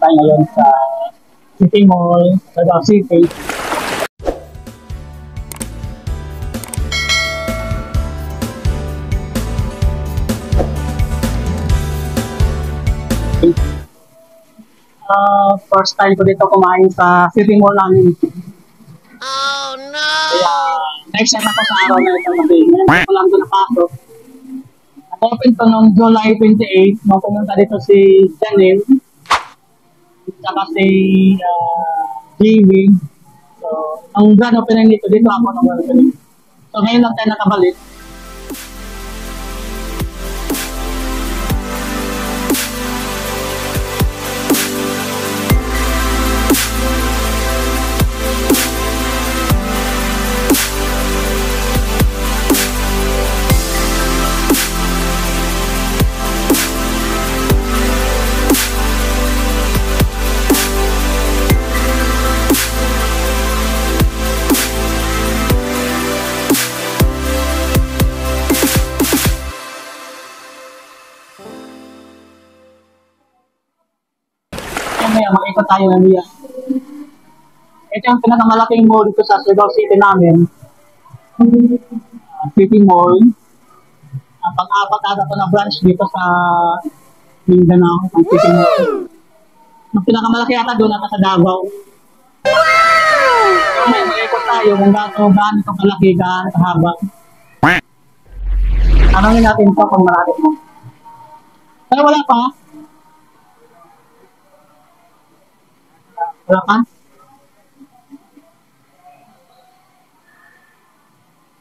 tayo ngayon sa City Mall, Davao City. Ah, first time ko dito kumain sa City Mall namin. Oh no! Kaya, next time ako sa araw na ito ngayon ko lang doon napasok. Nag-open to noong July 28 nung pumunta dito si Janelle saka si uh, Jamie. So, ang grand opening nito, dito ako opening. So, ngayon lang tayo nakabalik. Kaya maya, makikot tayo ng Mia. Ito yung pinakamalaking mall dito sa Surigao City namin. Uh, City Mall. Ang pang-apat ata ito na branch dito sa Mindanao, ang City Mall. Ang pinakamalaki ata doon ata sa Davao. Kaya maya, makikot tayo kung gaano gaano ito kalaki, gaano kahaba. Tanongin natin ito kung marami mo. Pero wala pa. Wala pa?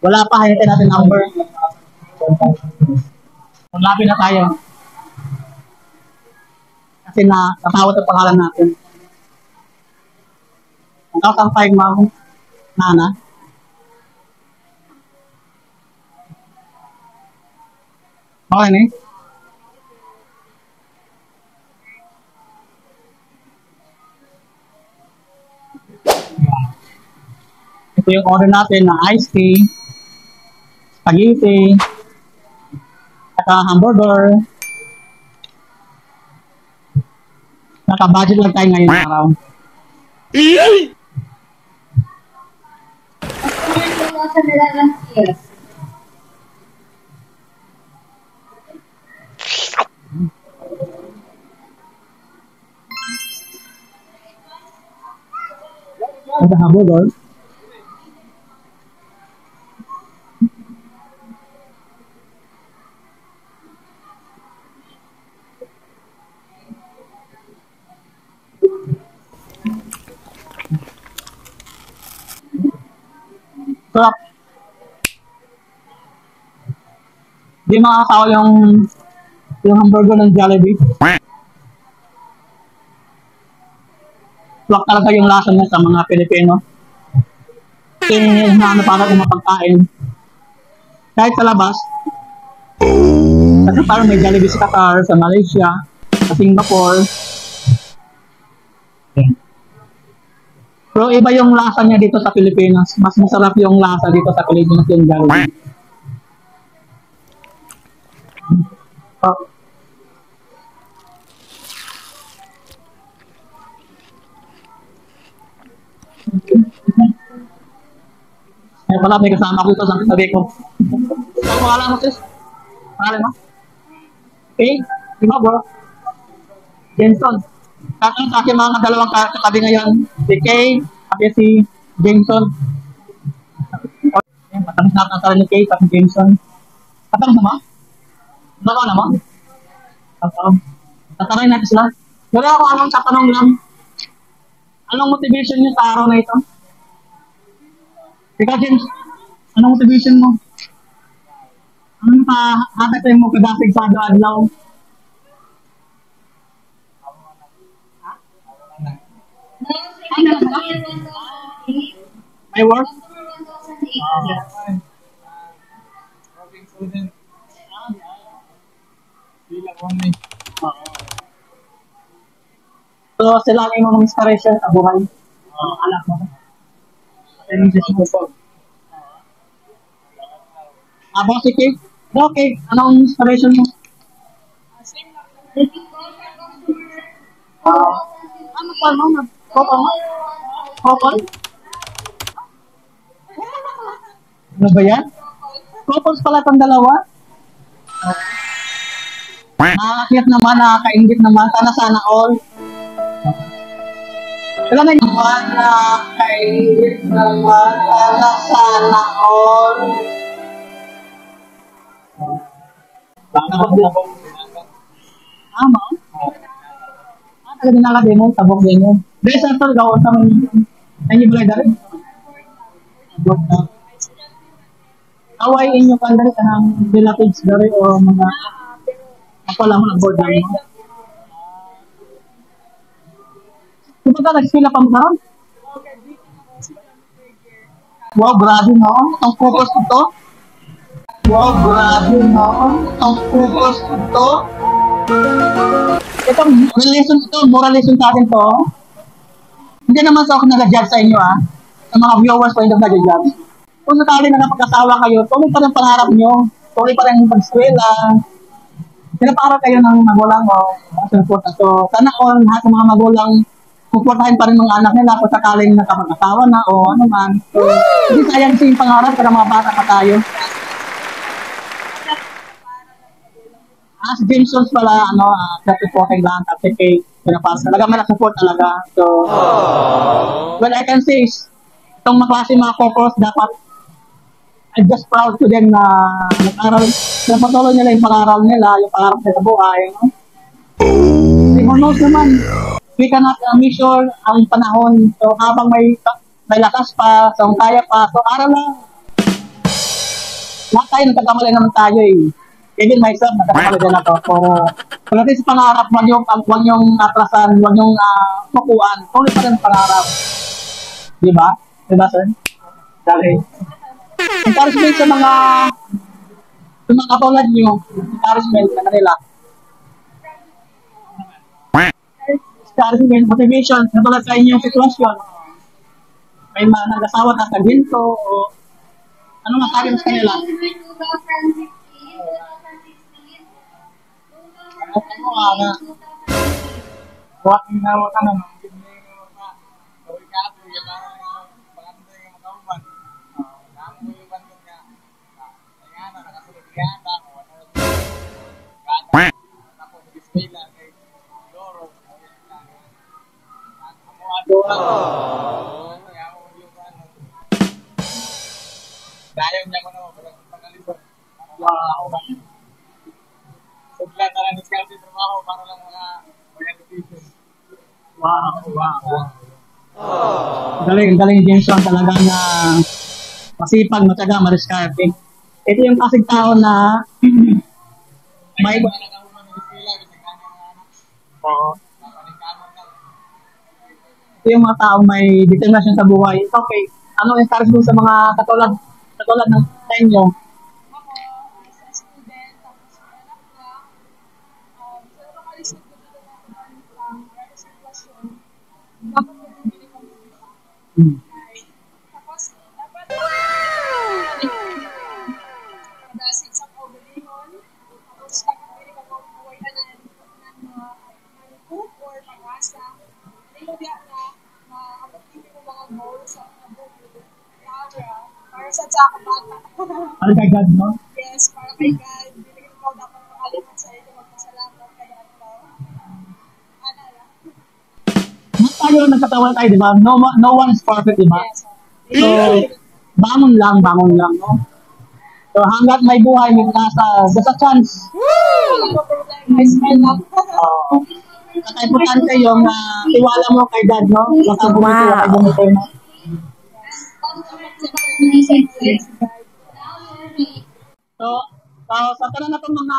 Wala pa, hintayin natin number. Malapit na tayo. Kasi na, natawad ang pangalan natin. Ang kakang five mo, Nana. Okay eh. Ito yung order natin na iced tea, spaghetti, saka hamburger. Naka-budget lang tayo ngayong araw. Ito hamburger. Sarap. Di makakaw yung yung hamburger ng Jollibee. Swak talaga yung lasa niya sa mga Pilipino. Kasi ano para kung mapagkain. Kahit sa labas. Kasi parang may Jollibee sa Qatar, sa Malaysia, sa Singapore. Pero iba yung lasa niya dito sa Pilipinas. Mas masarap yung lasa dito sa Pilipinas yung Jollibee. Oh. Ay pala, may kasama ko ito sa sabi ko. Ano pangalan mo, sis? Pangalan mo? Okay? Di ba, bro? Jenson. Tatang sa akin mga dalawang ka- katabi ngayon. Si Kay, at si Jameson. Matamis na ang ni Kay, at Jameson. Tatang mo? Baka naman? Tatang. Tatanungin natin sila. Wala ako anong tatanong lang. Anong motivation niyo sa araw na ito? Ikaw, James, anong motivation mo? Anong pa hatag mo kadasig sa adlaw? Ano ba? May work? So, sila ang imong inspiration sa buhay. Uh, anak mo. Ano yung mo po? Abo, sige. Okay, anong inspiration mo? Ah, Paano? Couple mo? Couple? Ano ba yan? Couples pala itong dalawa? Nakakakit naman, nakakaingit naman. Sana sana all. Wala na naman, nakakaingit naman. Sana sana all. Tama. Ah, taga dinala din mo, tabok din yun. Dahil sa ito, gawin sa mga Ay, yung na. Away inyo kandari ka ng relatives dari o mga ako lang ang board lang mo. Di ba ka nagsila pa karon? Wow, grabe no. Ang focus ito. Wow, grabe no. Ang focus ito. Itong relation ito, moral lesson sa atin to. Hindi naman sa ako nag-judge sa inyo ah. Sa mga viewers ko hindi nag-judge. Kung sakali na napag-asawa kayo, tuloy pa rin pangarap nyo. Tuloy pa rin yung pag-eskwela. Pinapangarap kayo ng magulang mo. Support So, sana all lahat ng mga magulang pupuntahin pa rin mga anak nila kung sakaling nakapag-asawa na o ano man. So, hindi sayang sa yung pangarap para mga bata pa tayo. Ah, si pala, ano, uh, lang, kasi kay pinapas. Talaga may support talaga. So, well, I can say, is, itong mga klase mga couples, dapat I'm just proud to them na nag-aral, napatuloy nila yung pangaral nila, yung pangarap nila sa buhay. No? Kasi who knows naman, we cannot uh, measure ang panahon. So, habang may may lakas pa, so kaya pa, so aral lang. Lahat tayo nagkakamali naman tayo eh. Even myself, nagkakamali din ako. So, pagdating sa pangarap, huwag yung, huwag yung atrasan, huwag yung uh, makuan. Tuloy pa rin ang pangarap. Di ba? Di ba, sir? Dali. Encouragement sa mga sa mga katulad nyo, encouragement sa kanila. Encouragement, motivation, katulad sa inyong sitwasyon. May mga nag-asawa na sa ginto, o ano mo sa kanila? Ano nga nga? Huwag yung nawa ka na, Wow, wow, wow. Galing, galing Jameson talaga na masipag, matyaga, mariskarte. Ito yung kasing tao na may... Oo. Ito yung mga tao may determination sa buhay. It's okay. Ano yung encourage mo sa mga katulad katulad ng sa inyo? Hmm. Tapos, dapat sa kaugalingon. Tapos, dapat bili ka ka na or pag-asa. Na maabot mo mga goals sa mga. Kaya, para sa tsaka bata. Ano kay God, no? Yes, para kay God. Hindi ko dapat makalimutan sa iyo. Magpasalamat kay Allah. Ano lang. Tayo nagkatawan tayo, di ba? No, no one is perfect, di ba? So, bangon lang, bangon lang, no? So, hanggat may buhay, may nasa, there's a chance. Walang problema. I smile lang. Oo. Kaya importante yung uh, tiwala mo kay God, no? Huwag kang bumiti, huwag kang bumiti, no? So, so sa tanan na itong mga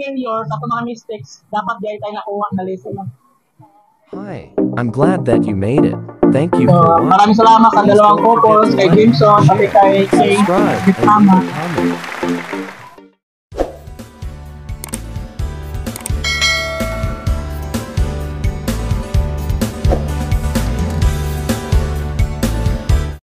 failures, sa mga mistakes, dapat di tayo nakuha na lesson. No? Hi, I'm glad that you made it. Thank you for watching. maraming salamat sa dalawang couples, kay Jameson, pati kay kay subscribe, and leave a comment.